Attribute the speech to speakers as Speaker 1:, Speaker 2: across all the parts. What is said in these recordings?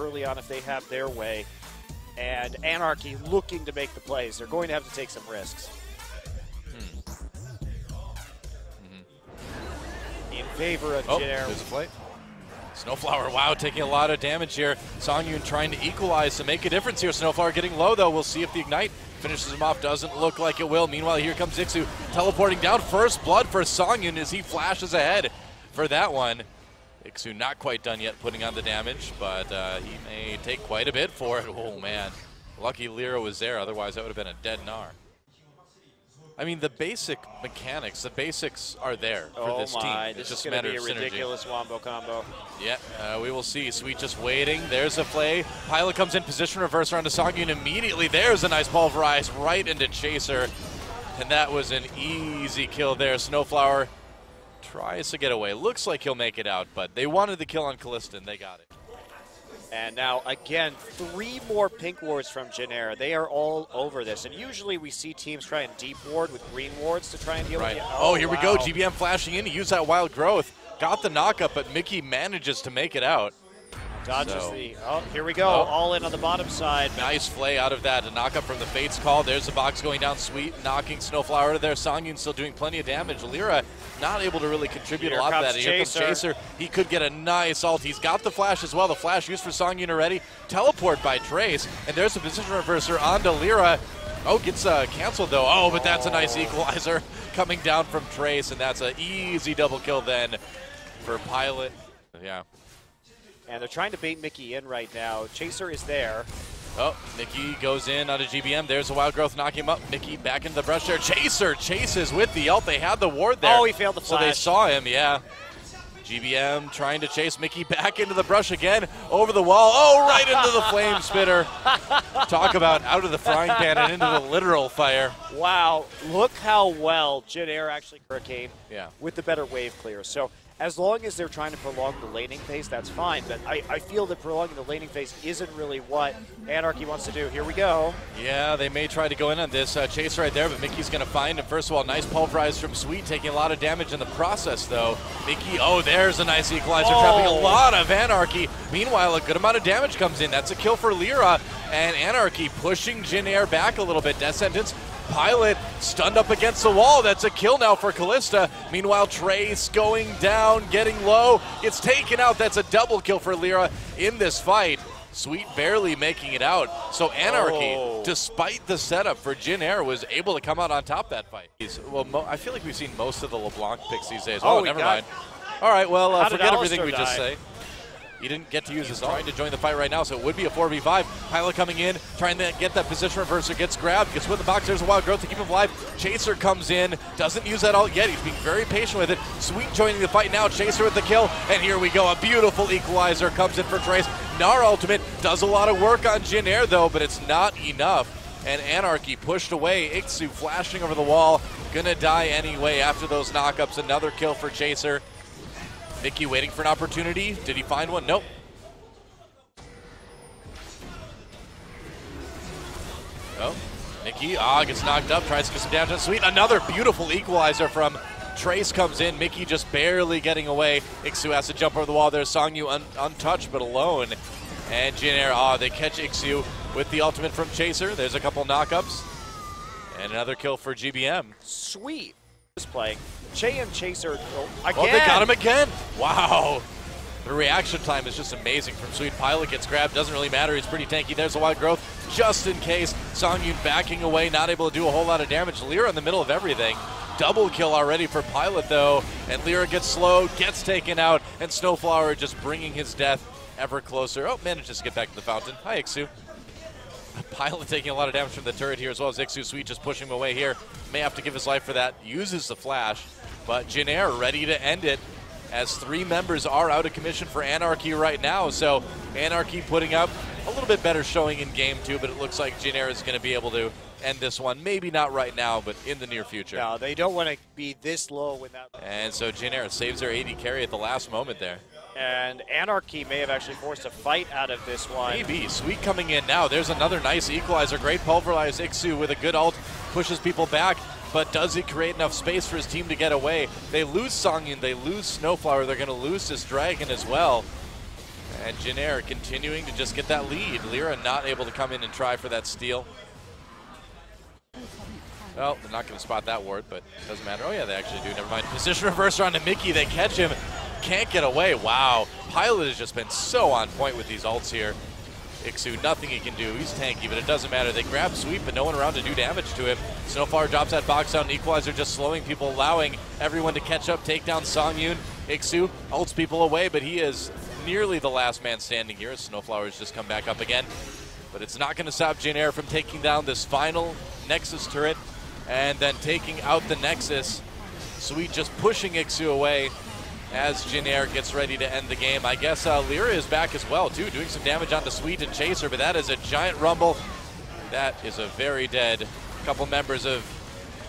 Speaker 1: early on if they have their way. And Anarchy looking to make the plays. They're going to have to take some risks. Hmm. In favor of
Speaker 2: Oh, there's a play. Snowflower, wow, taking a lot of damage here. Sangyoon trying to equalize to make a difference here. Snowflower getting low, though. We'll see if the Ignite finishes him off. Doesn't look like it will. Meanwhile, here comes Ixu teleporting down. First blood for Sangyoon as he flashes ahead for that one. Ixu not quite done yet putting on the damage, but uh, he may take quite a bit for it. Oh, man. Lucky Lira was there, otherwise that would have been a dead Gnar. I mean, the basic mechanics, the basics are there for
Speaker 1: oh
Speaker 2: this
Speaker 1: my,
Speaker 2: team. It's
Speaker 1: this
Speaker 2: just
Speaker 1: is
Speaker 2: a matter
Speaker 1: be a
Speaker 2: of synergy.
Speaker 1: ridiculous wombo combo.
Speaker 2: Yeah, uh, we will see. Sweet just waiting. There's a play. Pilot comes in position reverse around to Sangyoon immediately. There's a nice pulverize right into Chaser. And that was an easy kill there. Snowflower tries to get away. Looks like he'll make it out, but they wanted the kill on Kalista and they got it.
Speaker 1: And now, again, three more pink wards from Jin Air. They are all over this. And usually we see teams try and deep ward with green wards to try and deal
Speaker 2: Right.
Speaker 1: with it.
Speaker 2: Oh, oh, here we go. GBM flashing in to use that wild growth. Got the knockup, but Mickey manages to make it out.
Speaker 1: Dodges
Speaker 2: So-
Speaker 1: the. Oh, here we go.
Speaker 2: Oh.
Speaker 1: All in on the bottom side.
Speaker 2: Nice flay out of that. A knockup from the Fates call. There's the box going down sweet, knocking Snowflower out of there. Sangyoon still doing plenty of damage. Lira not able to really contribute
Speaker 1: Here
Speaker 2: a lot of that. Here
Speaker 1: Chaser.
Speaker 2: comes Chaser. He could get a nice ult. He's got the flash as well. The flash used for Sangyoon already. Teleport by Trace. And there's a position reverser onto Lira. Oh, gets uh, canceled though. Oh, but that's a nice equalizer coming down from Trace. And that's an easy double kill then for Pilot. Yeah.
Speaker 1: And they're trying to bait Mickey in right now. Chaser is there.
Speaker 2: Oh, Mickey goes in on a GBM. There's a wild growth knocking him up. Mickey back into the brush there. Chaser chases with the ult. They had the ward there.
Speaker 1: Oh, he failed the
Speaker 2: So they saw him, yeah. GBM trying to chase Mickey back into the brush again. Over the wall. Oh, right into the flame spitter. Talk about out of the frying pan and into the literal fire.
Speaker 1: Wow, look how well Jin Air actually Hurricane
Speaker 2: Yeah.
Speaker 1: with the better wave clear. So as long as they're trying to prolong the laning phase, that's fine. But I, I feel that prolonging the laning phase isn't really what Anarchy wants to do. Here we go.
Speaker 2: Yeah, they may try to go in on this uh, chase right there, but Mickey's going to find him. First of all, nice pulverize from Sweet, taking a lot of damage in the process, though. Mickey, oh, there's a nice equalizer, trapping a
Speaker 1: Oh.
Speaker 2: lot of Anarchy. Meanwhile, a good amount of damage comes in. That's a kill for Lira, and Anarchy pushing Jin Air back a little bit. Death Sentence. Pilot stunned up against the wall. That's a kill now for Kalista. Meanwhile, Trace going down, getting low. Gets taken out. That's a double kill for Lira in this fight. Sweet barely making it out. So Anarchy,
Speaker 1: Oh.
Speaker 2: despite the setup for Jin Air, was able to come out on top that fight. Well, mo- I feel like we've seen most of the LeBlanc picks these days.
Speaker 1: Oh,
Speaker 2: Oh, never mind. All right, well, uh, forget everything we
Speaker 1: Alistar
Speaker 2: just
Speaker 1: die?
Speaker 2: say. He didn't get to use his trying to join the fight right now, so it would be a 4v5. Pilot coming in, trying to get that position reverser, gets grabbed, gets with the box. There's a wild growth to keep him alive. Chaser comes in, doesn't use that all yet. He's being very patient with it. Sweet joining the fight now. Chaser with the kill, and here we go. A beautiful equalizer comes in for Trace. Gnar ultimate does a lot of work on Jin Air though, but it's not enough. And Anarchy pushed away. Ixu flashing over the wall, gonna die anyway after those knockups. Another kill for Chaser. Mickey waiting for an opportunity. Did he find one? Nope. Oh, Mickey, ah, gets knocked up, tries to get some on Sweet. Another beautiful equalizer from Trace comes in. Mickey just barely getting away. Ixu has to jump over the wall there. Songyu un- untouched but alone. And Jin Air, ah, they catch Ixu with the ultimate from Chaser. There's a couple knockups. And another kill for GBM.
Speaker 1: Sweet is playing. Che and Chaser oh, again.
Speaker 2: Oh, they got him again. Wow. The reaction time is just amazing from Sweet. Pilot gets grabbed, doesn't really matter. He's pretty tanky. There's a wild growth just in case. Sangyoon backing away, not able to do a whole lot of damage. Lira in the middle of everything. Double kill already for Pilot, though. And Lira gets slowed, gets taken out, and Snowflower just bringing his death ever closer. Oh, manages to get back to the fountain. Hi, Ixu. Pilot taking a lot of damage from the turret here as well as Ixu Sweet just pushing him away here. May have to give his life for that. Uses the flash, but Jin Air ready to end it as three members are out of commission for Anarchy right now. So Anarchy putting up a little bit better showing in game two, but it looks like Jin Air is going to be able to end this one. Maybe not right now, but in the near future.
Speaker 1: No, they don't want to be this low without.
Speaker 2: And so Jin Air saves their AD carry at the last moment there.
Speaker 1: And Anarchy may have actually forced a fight out of this one.
Speaker 2: Maybe. Sweet coming in now. There's another nice equalizer. Great pulverize. Ixu with a good ult pushes people back. But does he create enough space for his team to get away? They lose Sangyoon. They lose Snowflower. They're going to lose this dragon as well. And Jin Air continuing to just get that lead. Lira not able to come in and try for that steal. Well, they're not going to spot that ward, but it doesn't matter. Oh, yeah, they actually do. Never mind. Position reverser onto Mickey. They catch him. Can't get away. Wow. Pilot has just been so on point with these ults here. Ixu, nothing he can do. He's tanky, but it doesn't matter. They grab sweep, but no one around to do damage to him. Snowflower drops that box down. Equalizer just slowing people, allowing everyone to catch up, take down Sangyoon. Ixu ults people away, but he is nearly the last man standing here as Snowflower's just come back up again. But it's not going to stop Jin Air from taking down this final Nexus turret and then taking out the Nexus. Sweet just pushing Ixu away as Jin Air gets ready to end the game. I guess uh, Lira is back as well, too, doing some damage onto Sweet and Chaser, but that is a giant rumble. That is a very dead couple members of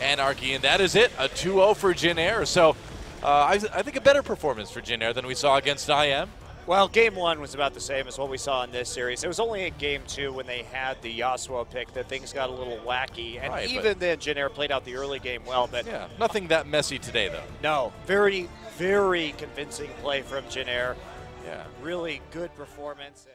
Speaker 2: Anarchy, and that is it, a 2-0 for Jin Air. So uh, I, I, think a better performance for Jin Air than we saw against IM.
Speaker 1: Well, game one was about the same as what we saw in this series. It was only in game two when they had the Yasuo pick that things got a little wacky. And
Speaker 2: right,
Speaker 1: even then, Jin Air played out the early game well. But
Speaker 2: yeah, nothing that messy today, though.
Speaker 1: No, very, very convincing play from Jin Air.
Speaker 2: Yeah.
Speaker 1: Really good performance.